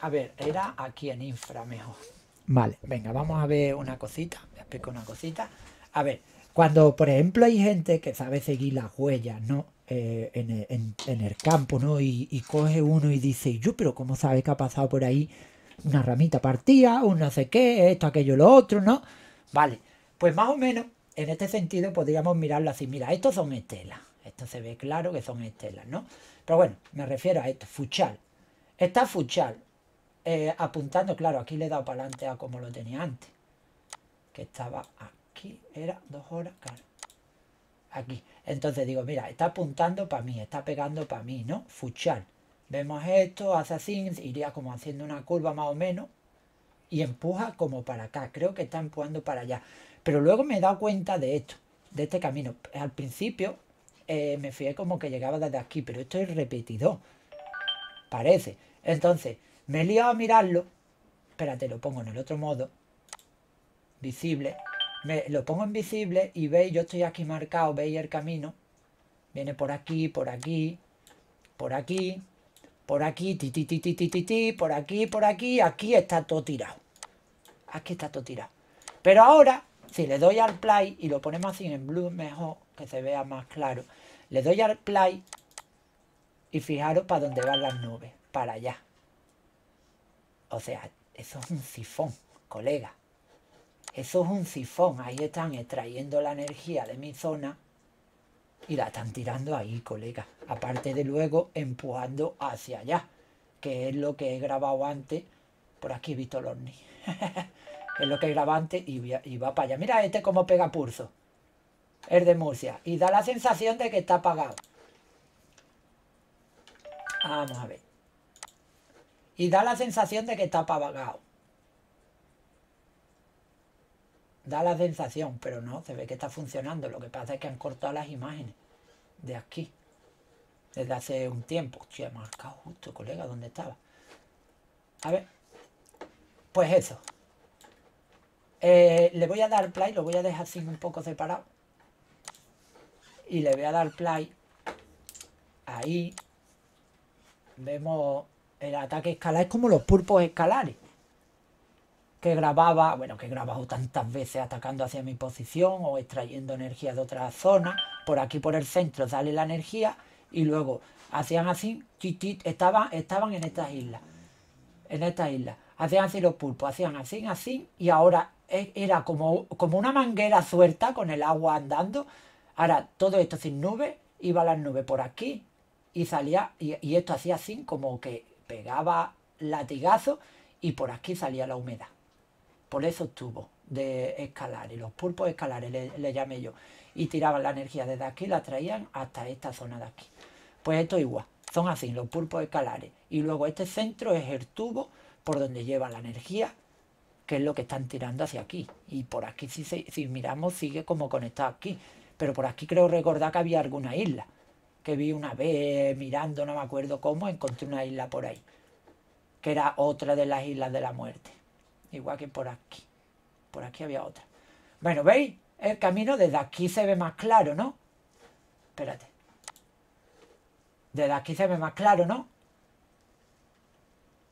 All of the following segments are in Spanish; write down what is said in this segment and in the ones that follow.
A ver, era aquí en infra mejor. Vale, venga, vamos a ver una cosita. Me explico una cosita. A ver, cuando por ejemplo hay gente que sabe seguir las huellas, ¿no? Eh, en, el campo, ¿no? Y, coge uno y dice, yo, pero ¿cómo sabe que ha pasado por ahí una ramita partida, un no sé qué, esto, aquello, lo otro, ¿no? Vale, pues más o menos en este sentido podríamos mirarlo así, mira, estos son estelas, esto se ve claro que son estelas, ¿no? Pero bueno, me refiero a esto, fuchal. Está fuchal, eh, apuntando, claro, aquí le he dado para adelante a como lo tenía antes, que estaba aquí, era dos horas, aquí. Entonces digo, mira, está apuntando para mí, está pegando para mí, ¿no? Fuchal. Vemos esto, hace así, iría como haciendo una curva más o menos y empuja como para acá. Creo que está empujando para allá. Pero luego me he dado cuenta de esto, de este camino. Al principio eh, me fijé como que llegaba desde aquí, pero esto es repetido. Parece. Entonces, me he liado a mirarlo. Espérate, lo pongo en el otro modo. Visible. Me, lo pongo en visible y veis, yo estoy aquí marcado, veis el camino. Viene por aquí, por aquí, por aquí, por aquí, ti, por aquí, por aquí, aquí está todo tirado. Aquí está todo tirado. Pero ahora, si le doy al play y lo ponemos así en blue mejor, que se vea más claro, le doy al play y fijaros para dónde van las nubes, para allá. O sea, eso es un sifón, colega. Eso es un sifón. Ahí están extrayendo la energía de mi zona y la están tirando ahí, colega. Aparte de luego empujando hacia allá, que es lo que he grabado antes. Por aquí he visto ni. es lo que he grabado antes y, va para allá. Mira este cómo pega pulso. Es de Murcia. Y da la sensación de que está apagado. Vamos a ver. Y da la sensación de que está apagado. Da la sensación, pero no, se ve que está funcionando. Lo que pasa es que han cortado las imágenes de aquí. Desde hace un tiempo. Hostia, he marcado justo, colega, ¿dónde estaba? A ver. Pues eso. Eh, le voy a dar play, lo voy a dejar así un poco separado. Y le voy a dar play. Ahí. Vemos el ataque escalar. Es como los pulpos escalares que grababa, bueno, que he grabado tantas veces atacando hacia mi posición o extrayendo energía de otra zona. Por aquí por el centro sale la energía y luego hacían así, estaban, estaban en estas islas. En estas islas. Hacían así los pulpos, hacían así, así, y ahora e, era como, como una manguera suelta con el agua andando. Ahora todo esto sin nubes, iba las nubes por aquí y salía, y, y esto hacía así como que pegaba latigazo y por aquí salía la humedad por esos tubos de escalares, los pulpos escalares le, llamé yo, y tiraban la energía desde aquí y la traían hasta esta zona de aquí. Pues esto igual, son así los pulpos escalares. Y luego este centro es el tubo por donde lleva la energía, que es lo que están tirando hacia aquí. Y por aquí, si, si miramos, sigue como conectado aquí. Pero por aquí creo recordar que había alguna isla, que vi una vez mirando, no me acuerdo cómo, encontré una isla por ahí, que era otra de las islas de la muerte igual que por aquí. Por aquí había otra. Bueno, ¿veis? El camino desde aquí se ve más claro, ¿no? Espérate. Desde aquí se ve más claro, ¿no?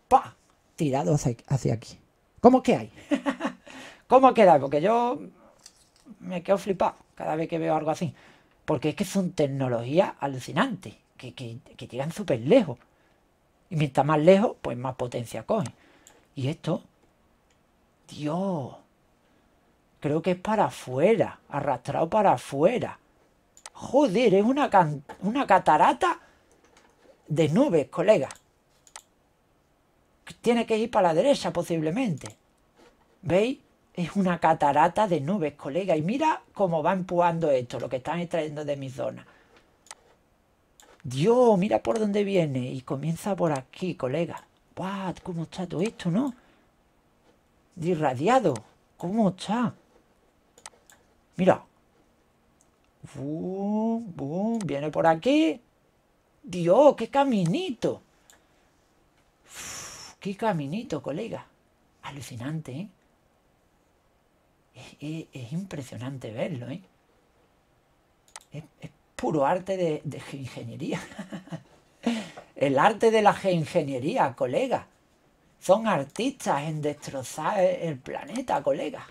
¡Pah! Tirado hacia, aquí. ¿Cómo que hay? ¿Cómo queda? Porque yo me quedo flipado cada vez que veo algo así. Porque es que son tecnologías alucinantes, que, que, que llegan súper lejos. Y mientras más lejos, pues más potencia cogen. Y esto Dios. Creo que es para afuera. Arrastrado para afuera. Joder, es una, una catarata de nubes, colega. Tiene que ir para la derecha posiblemente. ¿Veis? Es una catarata de nubes, colega. Y mira cómo va empujando esto, lo que están extrayendo de mi zona. Dios, mira por dónde viene. Y comienza por aquí, colega. ¡Wow! ¿Cómo está todo esto, no? irradiado. ¿Cómo está? Mira. viene por aquí. Dios, qué caminito. qué caminito, colega. Alucinante, ¿eh? Es, impresionante verlo, ¿eh? Es, puro arte de, de ingeniería. El arte de la ingeniería, colega. son artistas en destrozar el planeta, colega.